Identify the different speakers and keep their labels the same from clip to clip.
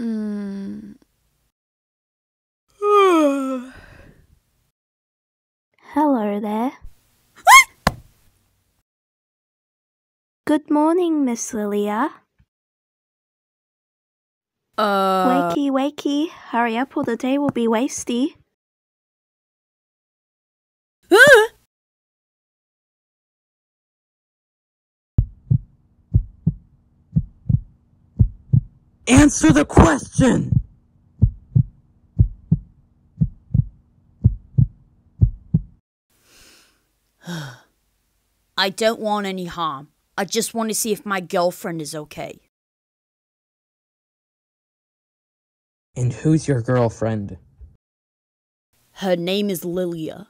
Speaker 1: Mm.
Speaker 2: Hello there. Good morning, Miss Lillia.
Speaker 1: Uh.
Speaker 2: wakey, wakey. Hurry up or the day will be wasty.
Speaker 3: Answer the question!
Speaker 1: I don't want any harm. I just want to see if my girlfriend is okay.
Speaker 3: And who's your girlfriend?
Speaker 1: Her name is Lillia.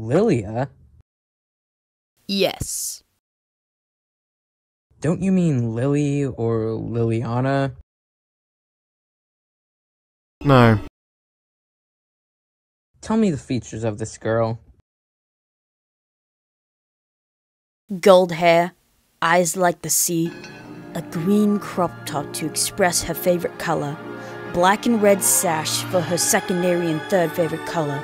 Speaker 3: Lillia?
Speaker 1: Yes.
Speaker 3: Don't you mean Lily or Liliana?
Speaker 4: No.
Speaker 3: Tell me the features of this girl.
Speaker 1: Gold hair, eyes like the sea, a green crop top to express her favorite color, black and red sash for her secondary and third favorite color,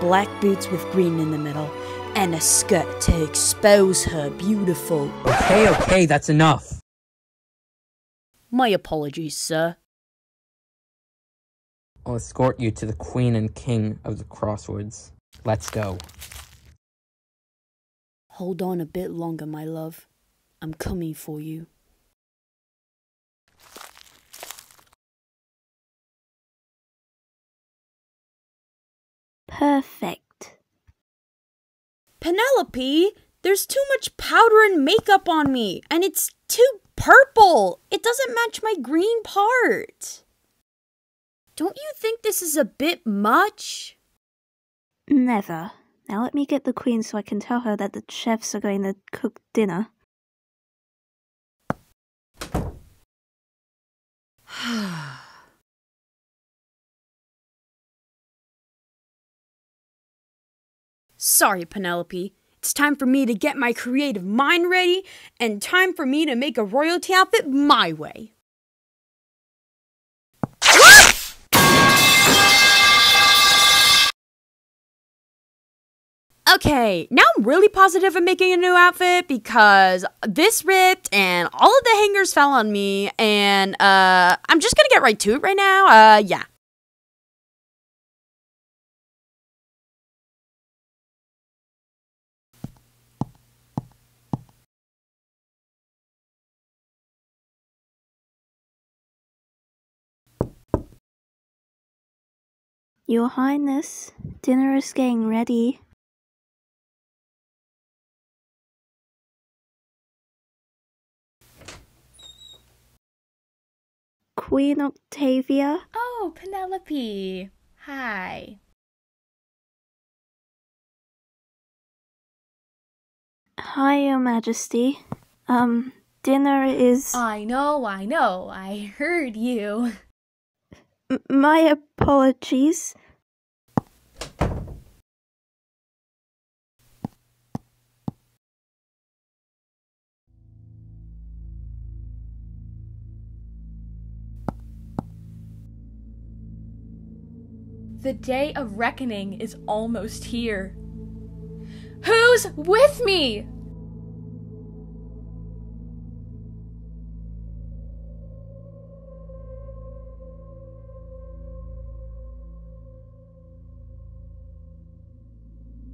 Speaker 1: black boots with green in the middle, and a skirt to expose her beautiful.
Speaker 3: Okay, okay, that's enough.
Speaker 1: My apologies, sir.
Speaker 3: I'll escort you to the queen and king of the crosswords. Let's go.
Speaker 1: Hold on a bit longer, my love. I'm coming for you.
Speaker 2: Perfect.
Speaker 1: Penelope, there's too much powder and makeup on me, and it's too purple. It doesn't match my green part. Don't you think this is a bit much?
Speaker 2: Never. Now let me get the queen so I can tell her that the chefs are going to cook dinner.
Speaker 1: Sorry, Penelope. It's time for me to get my creative mind ready and time for me to make a royalty outfit my way. Okay, now I'm really positive I'm making a new outfit because this ripped and all of the hangers fell on me and uh I'm just gonna get right to it right now. Uh yeah.
Speaker 2: Your Highness, dinner is getting ready. Queen Octavia,
Speaker 5: Oh, Penelope. Hi.
Speaker 2: hi, Your Majesty. Um, dinner is.
Speaker 5: I know, I know. I heard you.
Speaker 2: My apologies.
Speaker 5: The day of reckoning is almost here. Who's with me?